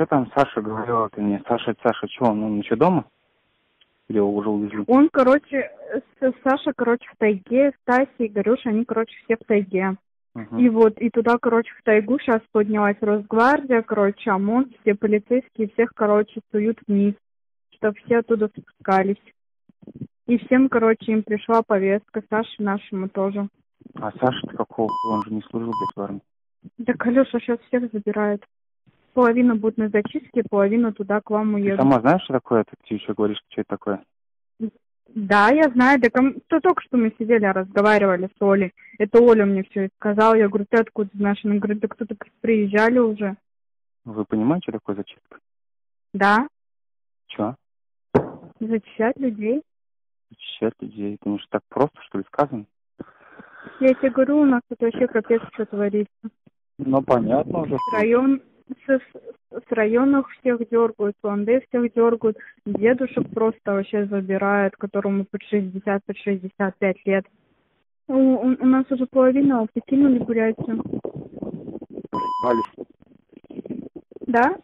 что там Саша говорила ты мне? Саша, Саша, что, он, он еще дома? Или его уже увезли? Он, короче, Саша, короче, в тайге, Стася и Горюша, они, короче, все в тайге. Мгм. И вот, и туда, короче, в тайгу сейчас поднялась Росгвардия, короче, ОМОН, все полицейские, всех, короче, суют вниз, чтобы все оттуда спускались. И всем, короче, им пришла повестка, Саше нашему тоже. А Саша-то какого? Он же не служил, блядь, в армии. Так Алеша сейчас всех забирает. Половина будет на зачистке, половина туда к вам Ты уедут. сама знаешь, что такое? Ты, ты еще говоришь, что это такое? Да, я знаю, так ам- то только что мы сидели, разговаривали с Олей. Это Оля мне все сказала. Я говорю, ты откуда знаешь? Она говорит, да кто-то приезжали уже. Вы понимаете, что такое зачистка? Да, Че? зачищать людей. Зачищать людей. Не ж так просто, что ли, сказано? Я тебе говорю, у нас тут вообще капец что творится. Ну, понятно уже. Район, с, с- районов всех дергают, ЛНД всех дергают, дедушек просто вообще забирают, которому под 60, под 65 лет. У, у- у нас уже половина покинули Бурятию. Али, Да?